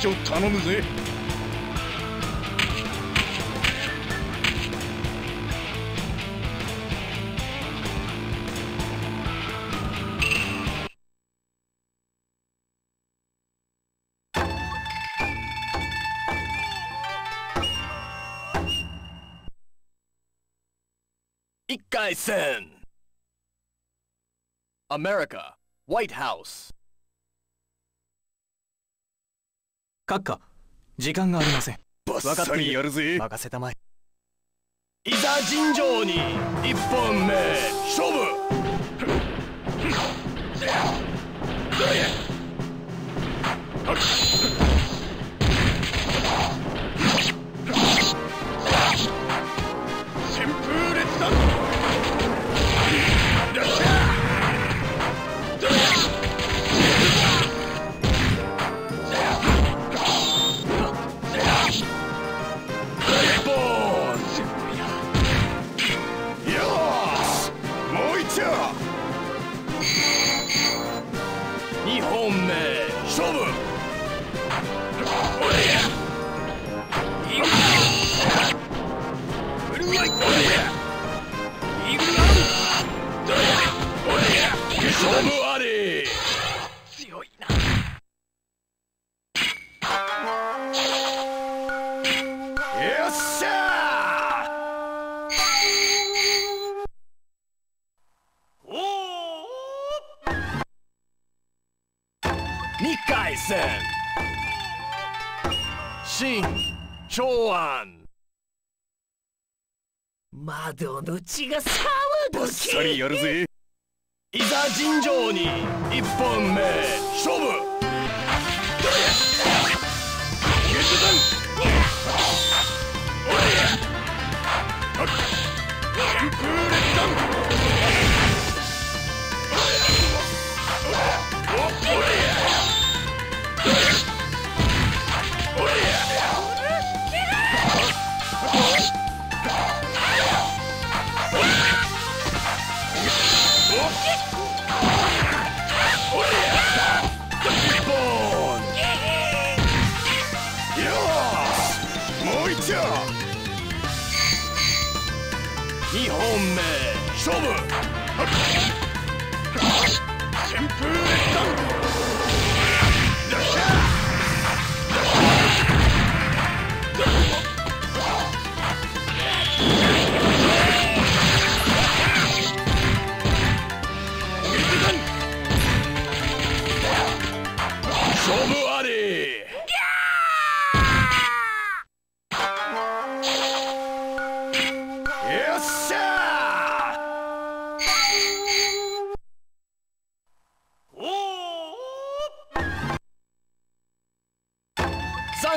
丁頼むぜ。一回戦。アメリ閣下時間がありません。バッサリやるぜ。任せたまえ。いざ尋常に一本目勝負。旋勝負あり強いな。よっしゃ二回戦新長安窓口が騒ぐサリやるぜいざ尋常に一本目勝負2本目勝負。風ダン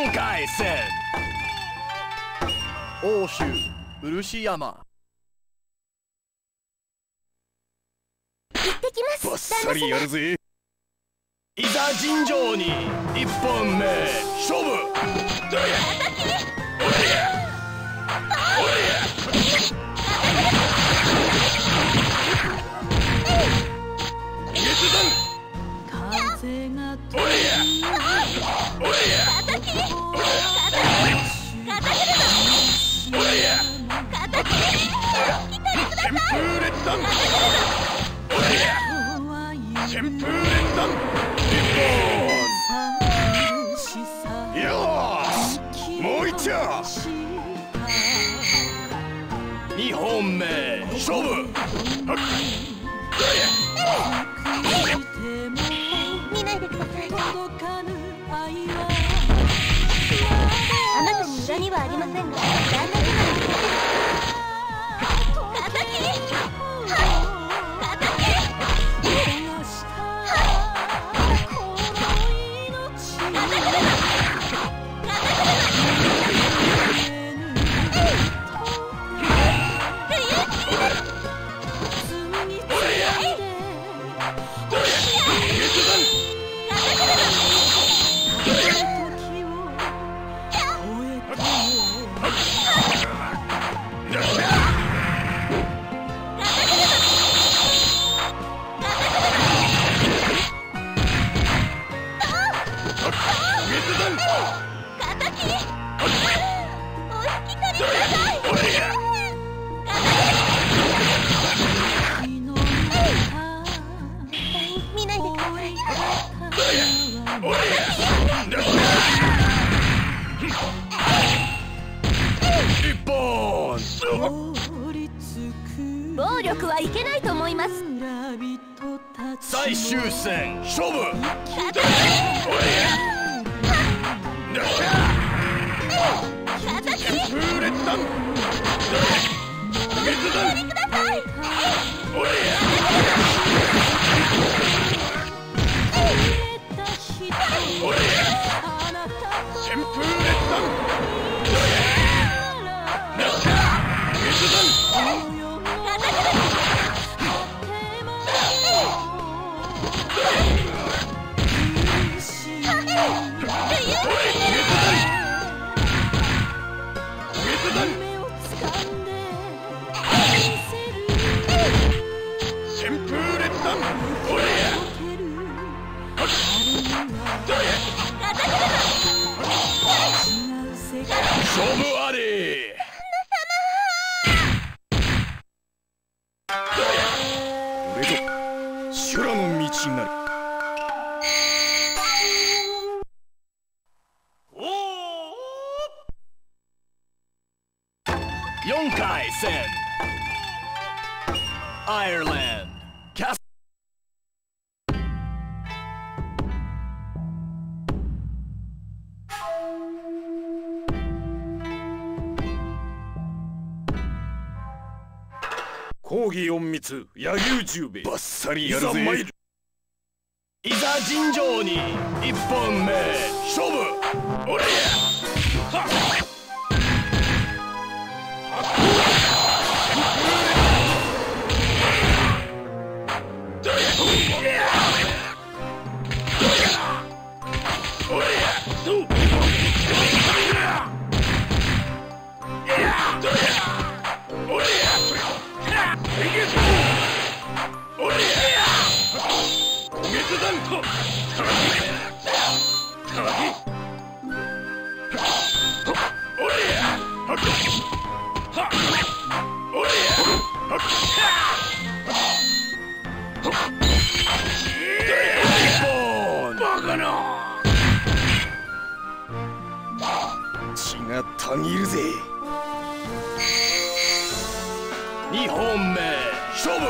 3回戦欧州漆山。行ってきます。バッサリやるぜ。いざ尋常に本目勝負。れや。もう一丁二本目勝負。あなたに恨みはありませんが旦那暴力はいけないと思います。最終戦勝負。れぞ修羅の道なり。4回戦アイルランド講義隠密野牛十兵衛。バッサリやるぜ。いざ尋常に一本目。勝負。俺はっ。本目勝負。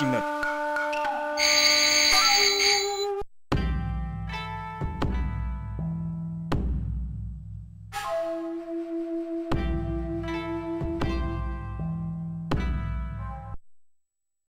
unfortunate.